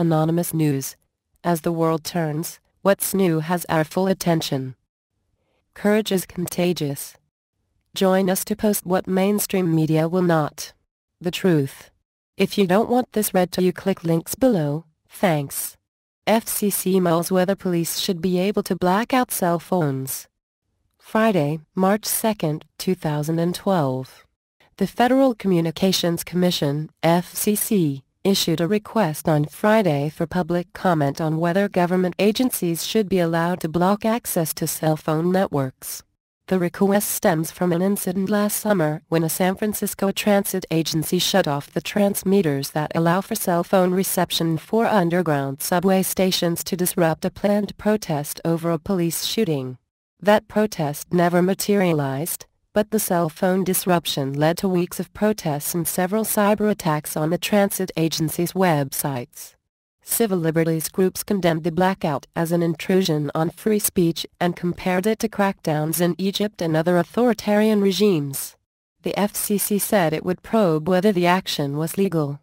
Anonymous News. As the world turns, what's new has our full attention. Courage is contagious. Join us to post what mainstream media will not. The truth. If you don't want this read to you click links below, thanks. FCC mulls whether police should be able to black out cell phones. Friday, March 2, 2012. The Federal Communications Commission, FCC, issued a request on Friday for public comment on whether government agencies should be allowed to block access to cell phone networks. The request stems from an incident last summer when a San Francisco transit agency shut off the transmitters that allow for cell phone reception for underground subway stations to disrupt a planned protest over a police shooting. That protest never materialized, but the cell phone disruption led to weeks of protests and several cyber attacks on the transit agency's websites. Civil liberties groups condemned the blackout as an intrusion on free speech and compared it to crackdowns in Egypt and other authoritarian regimes. The FCC said it would probe whether the action was legal.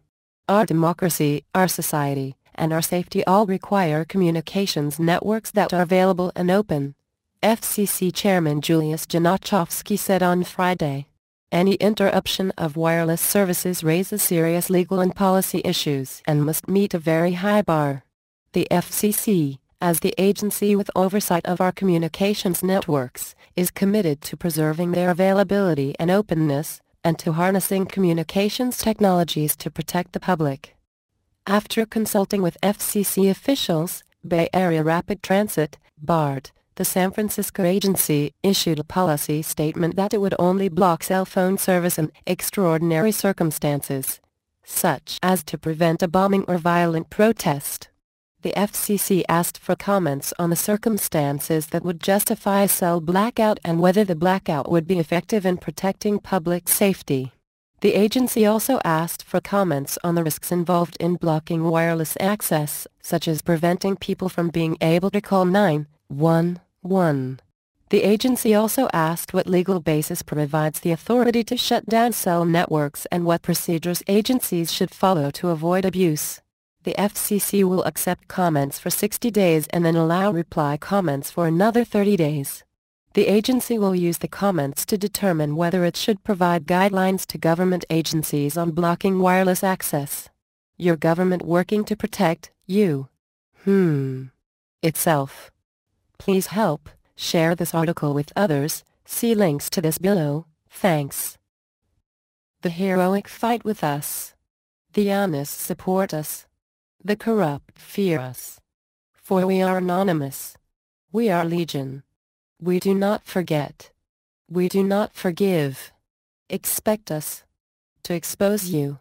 Our democracy, our society, and our safety all require communications networks that are available and open. FCC Chairman Julius Genachowski said on Friday. Any interruption of wireless services raises serious legal and policy issues and must meet a very high bar. The FCC, as the agency with oversight of our communications networks, is committed to preserving their availability and openness, and to harnessing communications technologies to protect the public. After consulting with FCC officials, Bay Area Rapid Transit, BART, the San Francisco agency issued a policy statement that it would only block cell phone service in extraordinary circumstances, such as to prevent a bombing or violent protest. The FCC asked for comments on the circumstances that would justify a cell blackout and whether the blackout would be effective in protecting public safety. The agency also asked for comments on the risks involved in blocking wireless access, such as preventing people from being able to call 911. 1. The agency also asked what legal basis provides the authority to shut down cell networks and what procedures agencies should follow to avoid abuse. The FCC will accept comments for 60 days and then allow reply comments for another 30 days. The agency will use the comments to determine whether it should provide guidelines to government agencies on blocking wireless access. Your government working to protect you. Hmm. Itself. Please help, share this article with others, see links to this below, thanks. The heroic fight with us. The honest support us. The corrupt fear us. For we are anonymous. We are legion. We do not forget. We do not forgive. Expect us to expose you.